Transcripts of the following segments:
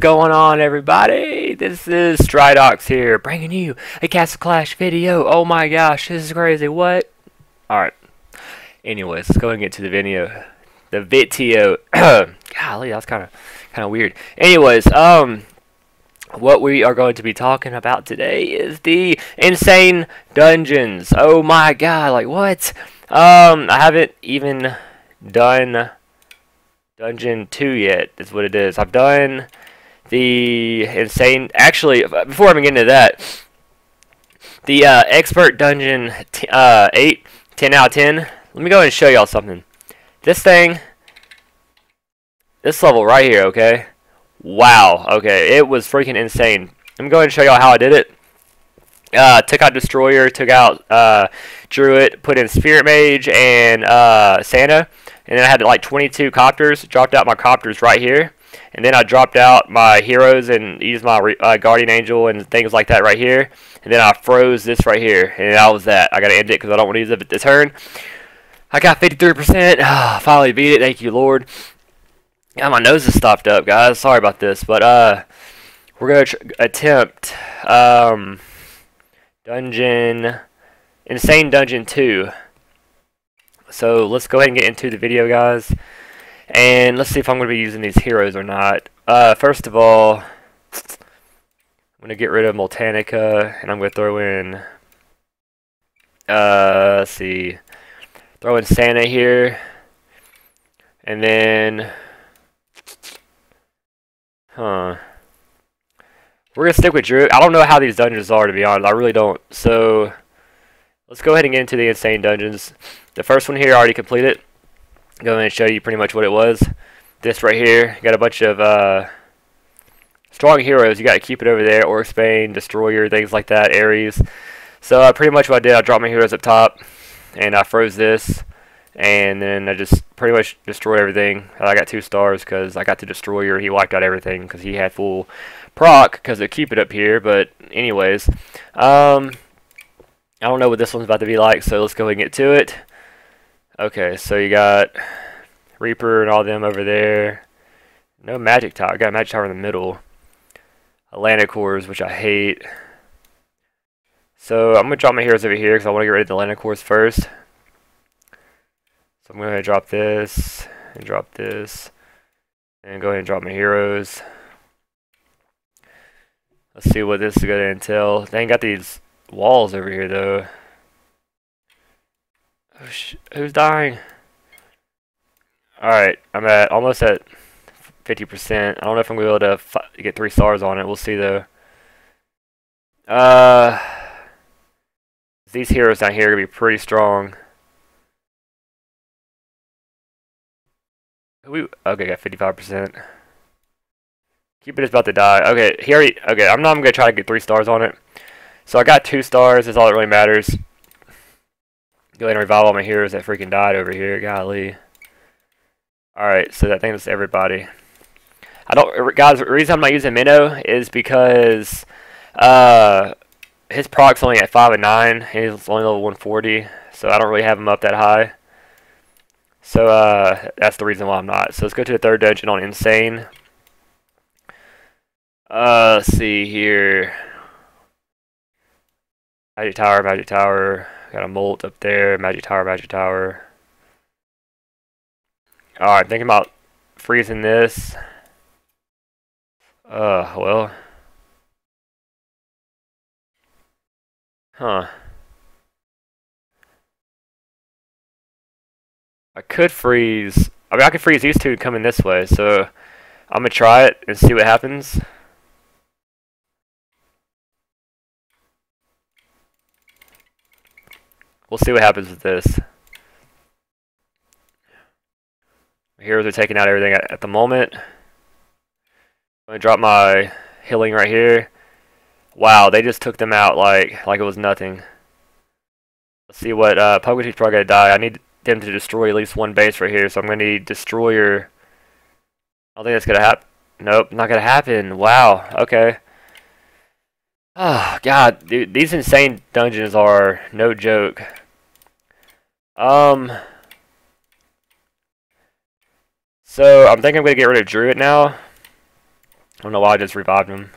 going on, everybody? This is Stridox here, bringing you a Castle Clash video. Oh my gosh, this is crazy. What? Alright. Anyways, let's go and get to the video. The video. Golly, that's kind of kind of weird. Anyways, um, what we are going to be talking about today is the insane dungeons. Oh my god, like what? Um, I haven't even done Dungeon 2 yet, is what it is. I've done the insane... Actually, before I even get into that, the uh, Expert Dungeon uh, 8, 10 out of 10. Let me go and show y'all something. This thing, this level right here, okay? Wow, okay, it was freaking insane. Let me go and show y'all how I did it. Uh, took out Destroyer, took out uh, Druid, put in Spirit Mage and uh, Santa and then I had like 22 copters. Dropped out my copters right here, and then I dropped out my heroes and used my uh, guardian angel and things like that right here. And then I froze this right here, and that was that. I gotta end it because I don't want to use it this turn. I got 53%. Oh, finally beat it. Thank you, Lord. Yeah, my nose is stopped up, guys. Sorry about this, but uh, we're gonna attempt um, dungeon, insane dungeon two. So let's go ahead and get into the video, guys. And let's see if I'm going to be using these heroes or not. Uh, first of all, I'm going to get rid of Moltanica, and I'm going to throw in, uh, let's see, throw in Santa here. And then, huh. We're going to stick with Drew. I don't know how these dungeons are, to be honest. I really don't. So, let's go ahead and get into the Insane Dungeons. The first one here I already completed. Go ahead and show you pretty much what it was. This right here, got a bunch of uh, strong heroes. You got to keep it over there. Orkabane, Destroyer, things like that, Ares. So uh, pretty much what I did, I dropped my heroes up top, and I froze this, and then I just pretty much destroyed everything. I got two stars because I got the Destroyer. He wiped out everything because he had full proc because they keep it up here. But anyways, um, I don't know what this one's about to be like, so let's go and get to it. Okay, so you got Reaper and all them over there. No Magic Tower. I got Magic Tower in the middle. Atlantic Cores, which I hate. So I'm going to drop my heroes over here because I want to get rid of the Atlantic Cores first. So I'm going to drop this and drop this. And go ahead and drop my heroes. Let's see what this is going to entail. They ain't got these walls over here though. Oh, who's dying? Alright, I'm at almost at 50%. I don't know if I'm going to be able to get three stars on it. We'll see though. Uh, these heroes down here are going to be pretty strong. We okay, got 55%. Cupid is about to die. Okay, here. Okay, I'm not going to try to get three stars on it. So I got two stars. Is all that really matters. Go ahead and revive all my heroes that freaking died over here. Golly. Alright, so that thing's everybody. I don't, guys, the reason I'm not using Minnow is because, uh, his proc's only at 5 and 9. He's only level 140, so I don't really have him up that high. So, uh, that's the reason why I'm not. So let's go to the third dungeon on Insane. Uh, let's see here. Magic Tower, Magic Tower. Got a Molt up there, Magic Tower, Magic Tower. Alright, thinking about freezing this. Uh, well. Huh. I could freeze. I mean, I could freeze these two coming this way, so I'm gonna try it and see what happens. We'll see what happens with this. Heroes are taking out everything at, at the moment. I'm going to drop my healing right here. Wow, they just took them out like like it was nothing. Let's see what uh Pogachi's probably gonna die. I need them to destroy at least one base right here, so I'm gonna need destroyer. I don't think that's gonna happen. Nope, not gonna happen. Wow, okay. Oh god, dude, these insane dungeons are no joke. Um. So I'm thinking I'm gonna get rid of Druid now. I don't know why I just revived him.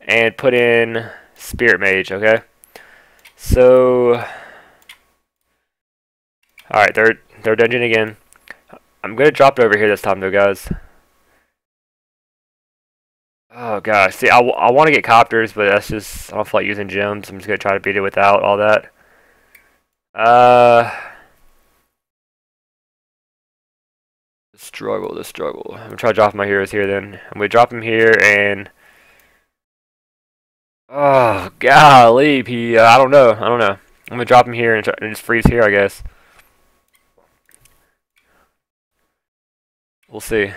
And put in Spirit Mage, okay? So... Alright, third, third dungeon again. I'm going to drop it over here this time, though, guys. Oh, gosh. See, I, I want to get copters, but that's just... I don't feel like using gems. I'm just going to try to beat it without all that. Uh... The struggle, the struggle. I'm gonna try to drop my heroes here then. I'm gonna drop them here and Oh golly, P uh, I don't know. I don't know. I'm gonna drop him here and, and just freeze here, I guess. We'll see.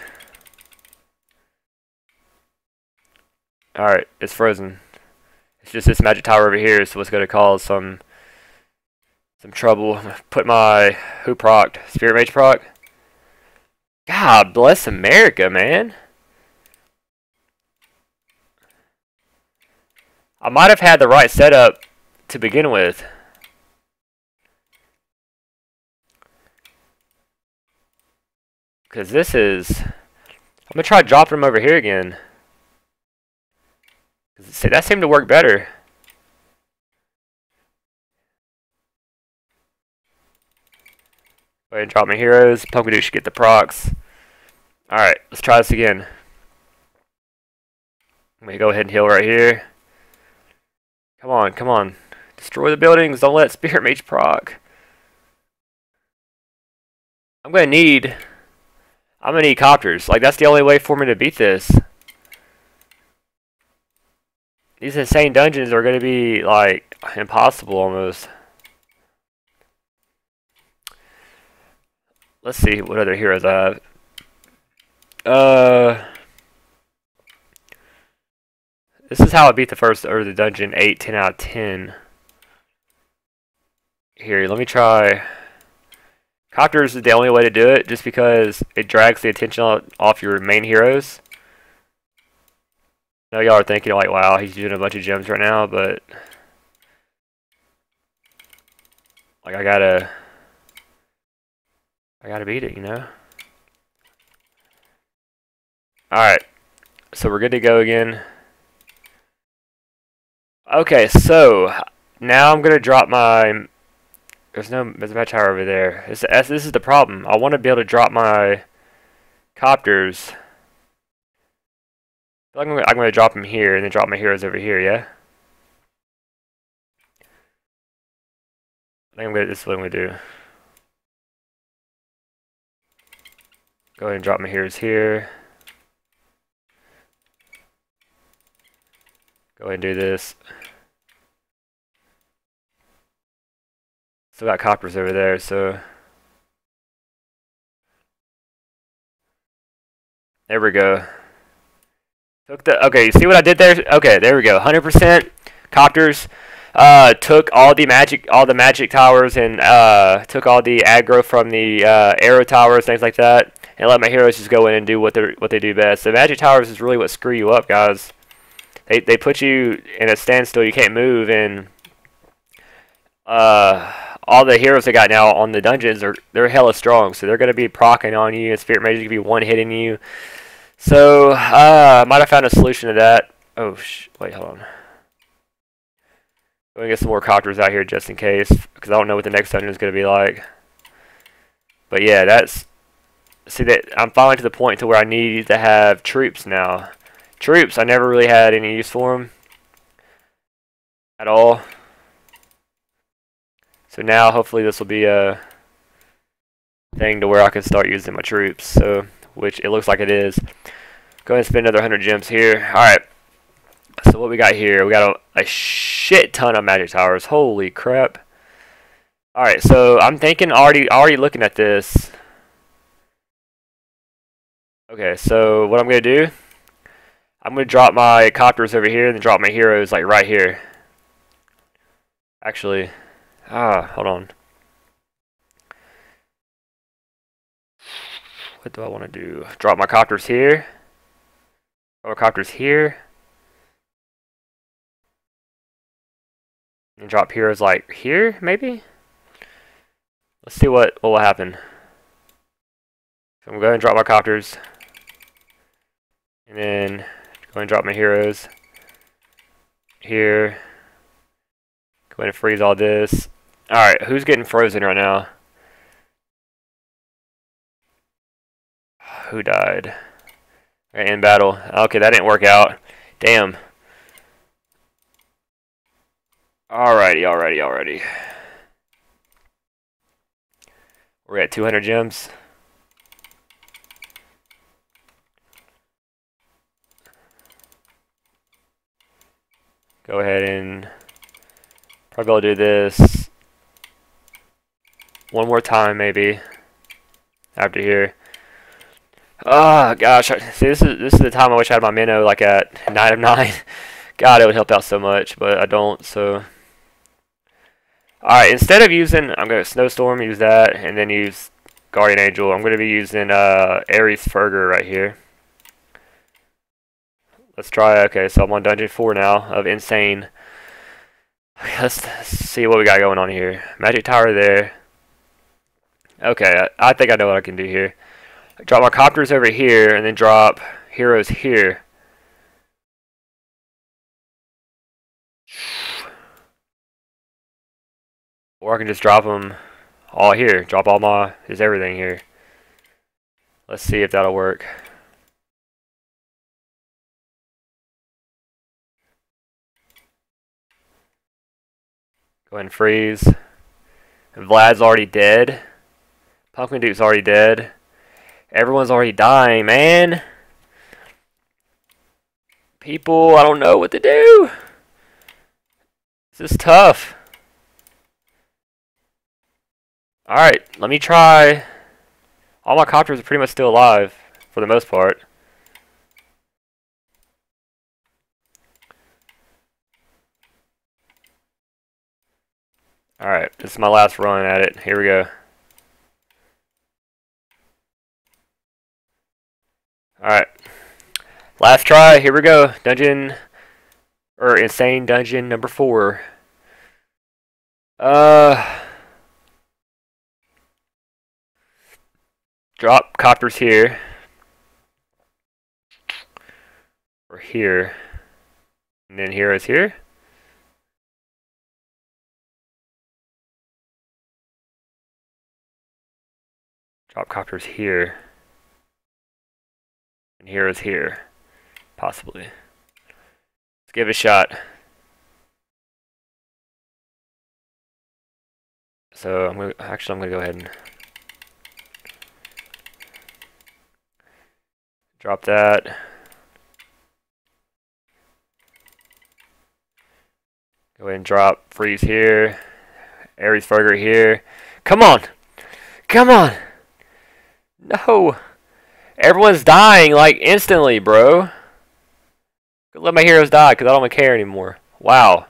Alright, it's frozen. It's just this magic tower over here is what's gonna cause some some trouble. Put my who proc? Spirit Mage proc? God bless America, man. I might have had the right setup to begin with. Because this is... I'm going to try dropping them over here again. That seemed to work better. Go ahead and drop my heroes. Pumpkin Duke should get the procs. Alright, let's try this again. I'm going to go ahead and heal right here. Come on, come on. Destroy the buildings. Don't let Spirit Mage proc. I'm going to need... I'm going to need copters. Like, that's the only way for me to beat this. These insane dungeons are going to be, like, impossible almost. Let's see what other heroes I have. Uh, this is how I beat the first or the dungeon 8, 10 out of 10. Here, let me try. Copters is the only way to do it, just because it drags the attention off your main heroes. I know y'all are thinking like, wow, he's using a bunch of gems right now, but like I gotta, I gotta beat it, you know. Alright, so we're good to go again. Okay, so now I'm to drop my... There's no there's a match tower over there. This, this is the problem. I want to be able to drop my copters. I'm to, I'm to drop them here and then drop my heroes over here, yeah? I think I'm to, this is what I'm to do. Go ahead and drop my heroes here. Go ahead and do this. Still got coppers over there, so... There we go. Took the okay. You see what I did there? Okay, there we go. 100% copters. Uh, took all the magic, all the magic towers, and uh, took all the aggro from the uh, arrow towers, things like that, and let my heroes just go in and do what they what they do best. The magic towers is really what screw you up, guys they they put you in a standstill. You can't move, and uh, all the heroes they got now on the dungeons are they're hella strong. So they're gonna be procking on you. And Spirit Mage gonna be one hitting you. So uh, I might have found a solution to that. Oh sh wait, hold on. Let me get some more copters out here just in case, because I don't know what the next dungeon is gonna be like. But yeah, that's see that I'm finally to the point to where I need to have troops now. Troops, I never really had any use for them at all. So now hopefully this will be a thing to where I can start using my troops. So, which it looks like it is. Go ahead and spend another 100 gems here. Alright. So what we got here, we got a, a shit ton of magic towers. Holy crap. Alright, so I'm thinking already already looking at this. Okay, so what I'm gonna do I'm going to drop my copters over here and then drop my heroes like right here. Actually, ah, hold on. What do I want to do? Drop my copters here. Drop my copters here. And drop heroes like here, maybe? Let's see what, what will happen. So I'm going to drop my copters. And then go and drop my heroes here. Go ahead and freeze all this. Alright, who's getting frozen right now? Who died? Right, in battle. Okay, that didn't work out. Damn. Alrighty, alrighty, alrighty. We're at 200 gems. Go ahead and probably will do this one more time maybe after here. Oh gosh, see this is this is the time I wish I had my minnow like at nine of nine. God, it would help out so much, but I don't. So, all right, instead of using, I'm gonna snowstorm, use that, and then use guardian angel. I'm gonna be using uh, Ares Ferger right here. Let's try. Okay, so I'm on dungeon four now of insane. Let's see what we got going on here. Magic tower there. Okay, I, I think I know what I can do here. Drop my copters over here, and then drop heroes here. Or I can just drop them all here. Drop all my, is everything here. Let's see if that'll work. Go ahead and freeze. Vlad's already dead. Pumpkin Duke's already dead. Everyone's already dying, man. People, I don't know what to do. This is tough. Alright, let me try. All my copters are pretty much still alive, for the most part. Alright, this is my last run at it. Here we go. Alright. Last try. Here we go. Dungeon, or Insane Dungeon number four. Uh... Drop copters here. Or here. And then here is here. Drop copters here. And here is here. Possibly. Let's give it a shot. So I'm gonna actually I'm gonna go ahead and drop that. Go ahead and drop freeze here. Ares Ferger here. Come on! Come on! No! Everyone's dying, like, instantly, bro. Let my heroes die, because I don't care anymore. Wow.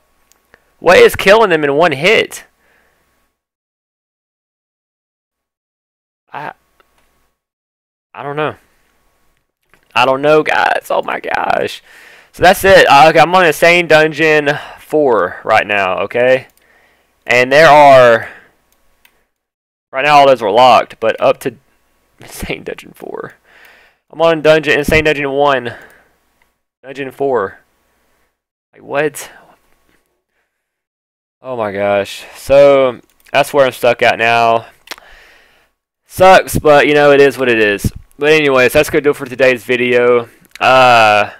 What is killing them in one hit? I... I don't know. I don't know, guys. Oh, my gosh. So that's it. Uh, okay, I'm on Insane Dungeon 4 right now, okay? And there are... Right now all those are locked, but up to Insane Dungeon 4. I'm on Dungeon Insane Dungeon 1. Dungeon 4. Like what? Oh my gosh. So that's where I'm stuck at now. Sucks, but you know it is what it is. But anyways, that's gonna do it for today's video. Uh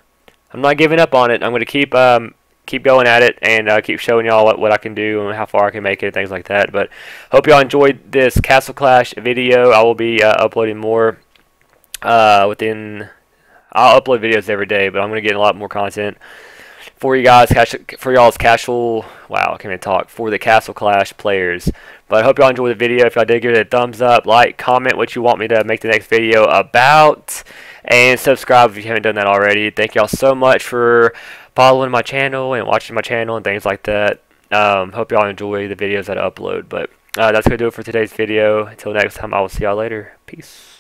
I'm not giving up on it. I'm gonna keep um keep going at it and uh, keep showing y'all what, what I can do and how far I can make it and things like that. But hope y'all enjoyed this Castle Clash video. I will be uh, uploading more uh, within. I'll upload videos every day, but I'm going to get a lot more content for you guys, for y'all's casual. Wow, I can't even talk for the Castle Clash players. But I hope y'all enjoyed the video. If y'all did, give it a thumbs up, like, comment what you want me to make the next video about, and subscribe if you haven't done that already. Thank y'all so much for following my channel and watching my channel and things like that. Um, hope y'all enjoy the videos that I upload. But uh, that's going to do it for today's video. Until next time, I will see y'all later. Peace.